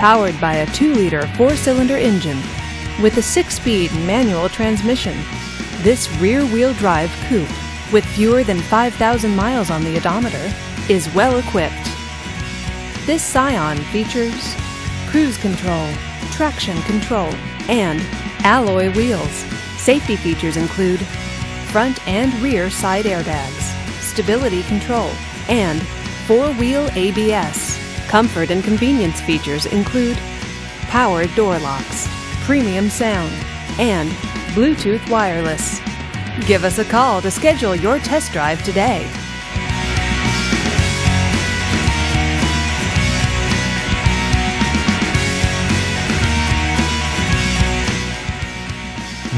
Powered by a 2 liter 4 cylinder engine with a 6 speed manual transmission, this rear wheel drive coupe, with fewer than 5,000 miles on the odometer, is well equipped. This Scion features cruise control, traction control, and alloy wheels. Safety features include front and rear side airbags, stability control, and four-wheel ABS. Comfort and convenience features include power door locks, premium sound, and Bluetooth wireless. Give us a call to schedule your test drive today.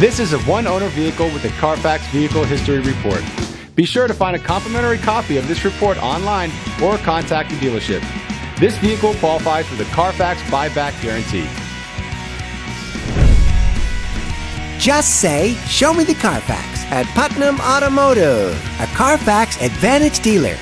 This is a one owner vehicle with a Carfax Vehicle History Report. Be sure to find a complimentary copy of this report online or contact the dealership. This vehicle qualifies for the Carfax buyback guarantee. Just say, Show me the Carfax at Putnam Automotive, a Carfax Advantage dealer.